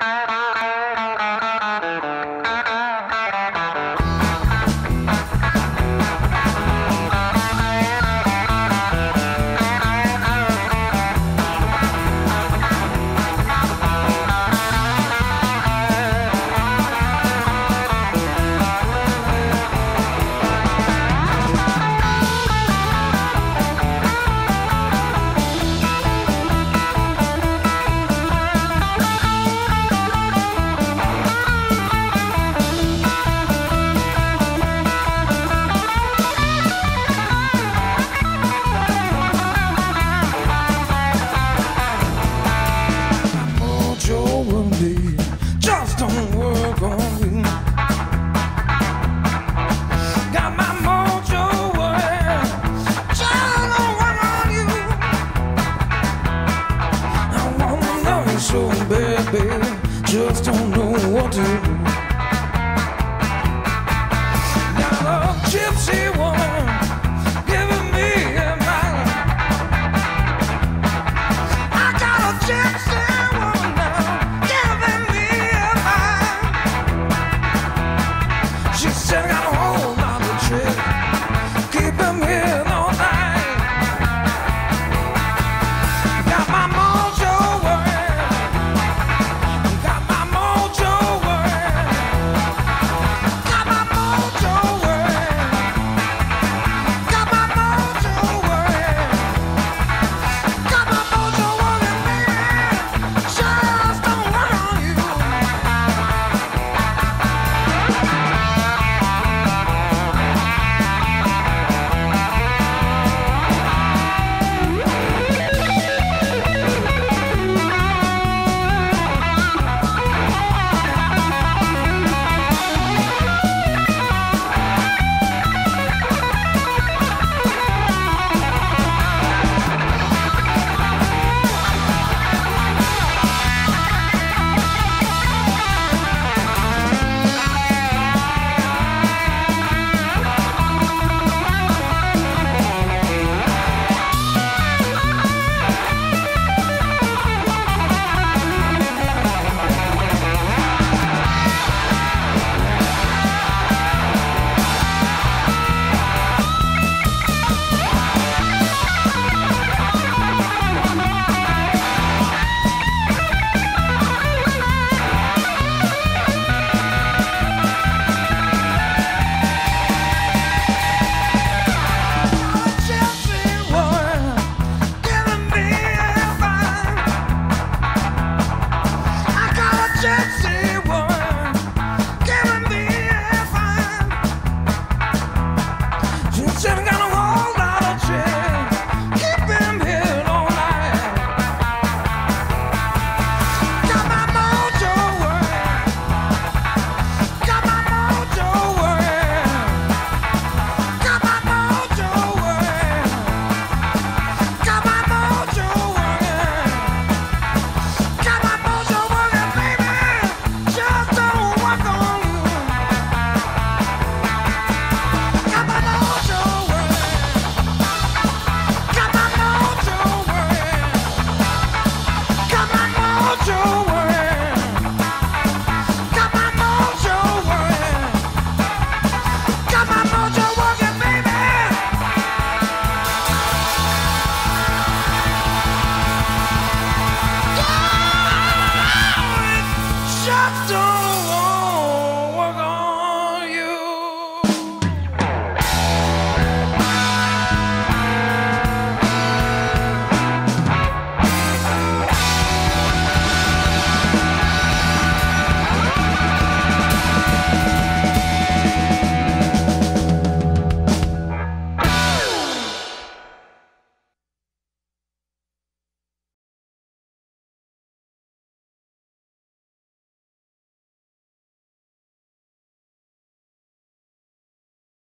Uh-huh. So baby. Just don't know what to do. chances. don't